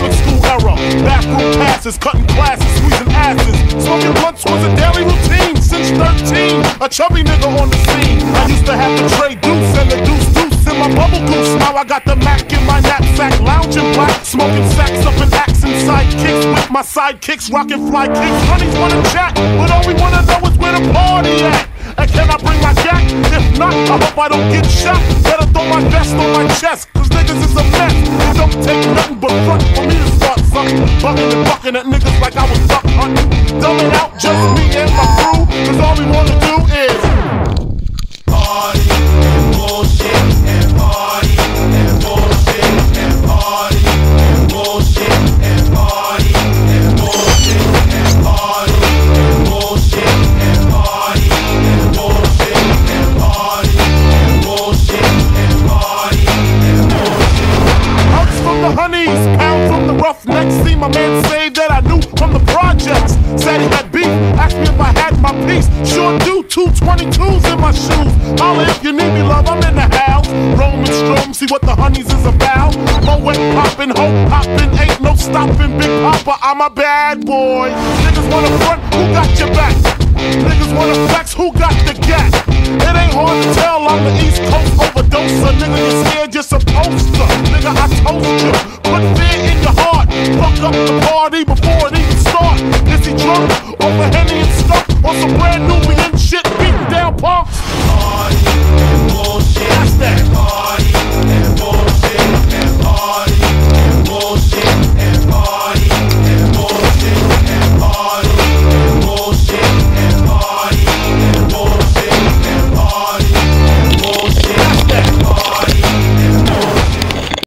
Public school era. Backroom passes, cutting classes, squeezing asses. Smoking blunts was a daily routine since 13. A chubby nigga on the scene. I used to have to trade deuce and the deuce deuce in my bubble goose. Now I got the Mac in my knapsack, lounging black, smoking sacks up in axe and sidekicks with my sidekicks, rocking fly kicks. Honeys wanna chat, but all we wanna know is where the party at. And can I bring my jack? If not, I hope I don't get shot. Better throw my vest niggas is a mess. It don't take nothing but front for me to start something. Bucking and bucking at niggas like I was can't say that I knew from the projects. Said he had beef, asked me if I had my piece. Sure do, Two twenty twos in my shoes. Holla if you need me, love, I'm in the house. Roman strom, see what the honeys is about. Moet poppin', hope poppin', ain't no stoppin'. Big Papa, I'm a bad boy. Niggas wanna front, who got your back? Niggas wanna flex, who got the gas? It ain't hard to tell, I'm the East Coast overdoser. Nigga, you scared, you're supposed to. Nigga, I told you, put fear in your heart. Fuck up the party before it even starts. Is he drunk? Over Henny and stuck on some brand new and shit beating down punks?